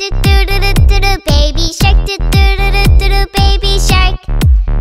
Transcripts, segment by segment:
do do do do do do baby. Shark do do do do do do baby. Shark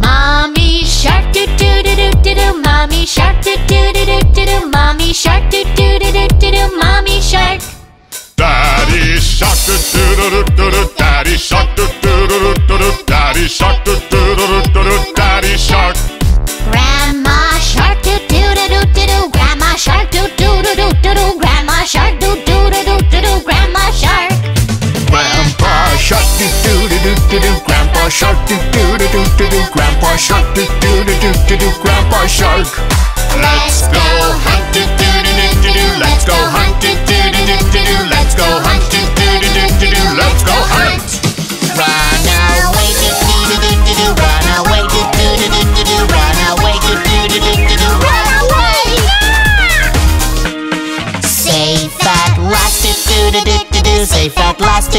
mommy shark do do do do do do mommy. Shark do do do do do do mommy. Shark do shark do do do do do do. Grandpa shark do do do do do do. Grandpa shark. Let's go hunt do do do do do. Let's go hunt do do do do do. Let's go hunt do do do do do. Let's go hunt. Run away do do do do do. Run away do do do do do. Run away do do do do do. Run away. Safe at last do do do do do. Safe at last